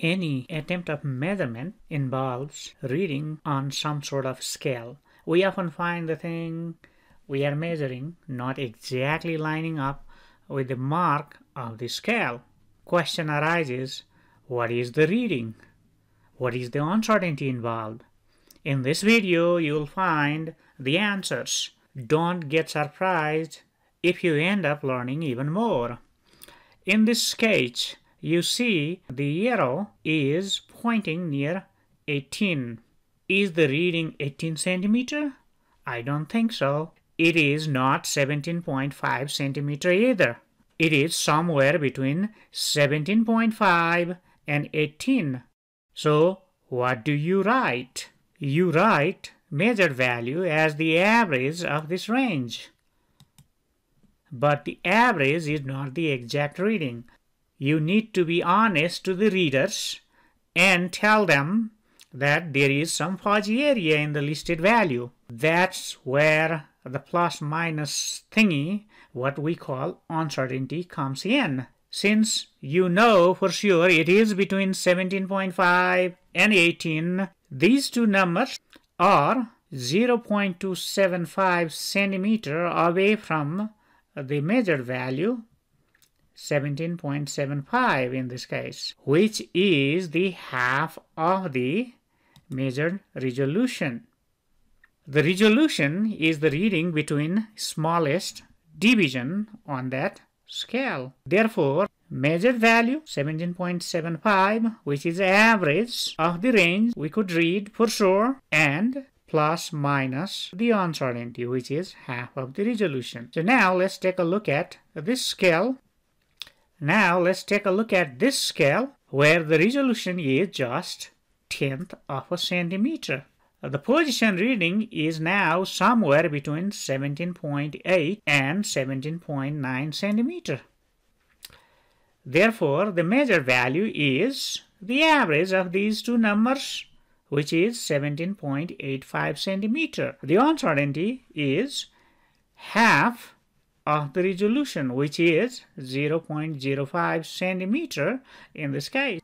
Any attempt of measurement involves reading on some sort of scale. We often find the thing we are measuring not exactly lining up with the mark of the scale. Question arises, what is the reading? What is the uncertainty involved? In this video, you'll find the answers. Don't get surprised if you end up learning even more. In this sketch, you see the arrow is pointing near 18. Is the reading 18 centimeter? I don't think so. It is not 17.5 centimeter either. It is somewhere between 17.5 and 18. So what do you write? You write measured value as the average of this range. But the average is not the exact reading. You need to be honest to the readers and tell them that there is some fuzzy area in the listed value. That's where the plus minus thingy, what we call uncertainty, comes in. Since you know for sure it is between 17.5 and 18, these two numbers are 0.275 centimeter away from the measured value 17.75 in this case which is the half of the measured resolution the resolution is the reading between smallest division on that scale therefore measured value 17.75 which is average of the range we could read for sure and plus minus the uncertainty which is half of the resolution. So now let's take a look at this scale. Now let's take a look at this scale where the resolution is just tenth of a centimeter. The position reading is now somewhere between 17.8 and 17.9 centimeter. Therefore, the measure value is the average of these two numbers which is 17.85 centimeter. The uncertainty is half of the resolution which is 0.05 centimeter in this case.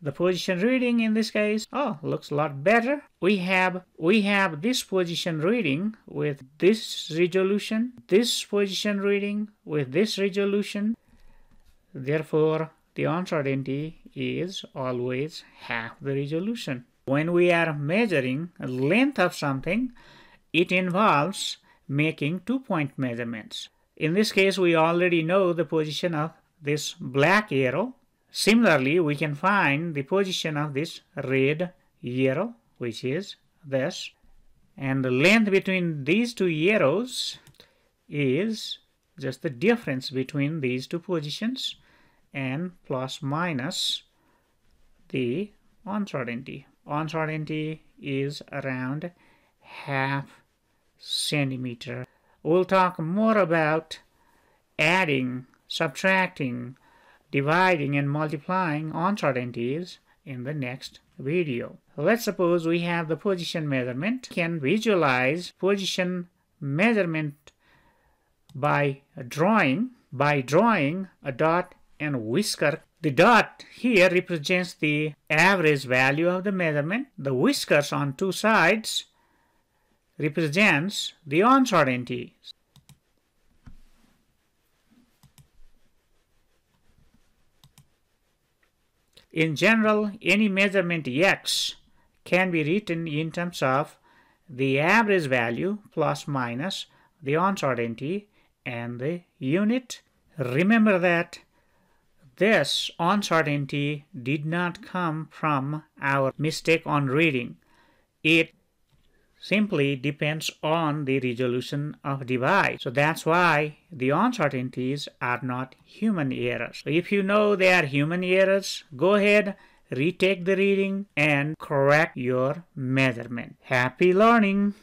The position reading in this case, oh, looks a lot better. We have we have this position reading with this resolution, this position reading with this resolution. Therefore, the uncertainty is always half the resolution. When we are measuring length of something, it involves making two-point measurements. In this case, we already know the position of this black arrow. Similarly, we can find the position of this red arrow, which is this. And the length between these two arrows is just the difference between these two positions and plus minus the uncertainty uncertainty is around half centimeter. We'll talk more about adding, subtracting, dividing and multiplying uncertainties in the next video. Let's suppose we have the position measurement. We Can visualize position measurement by drawing by drawing a dot and whisker the dot here represents the average value of the measurement. The whiskers on two sides represents the uncertainty. In general, any measurement x can be written in terms of the average value plus minus the uncertainty and the unit. Remember that this uncertainty did not come from our mistake on reading. It simply depends on the resolution of device. So that's why the uncertainties are not human errors. So if you know they are human errors, go ahead, retake the reading and correct your measurement. Happy learning!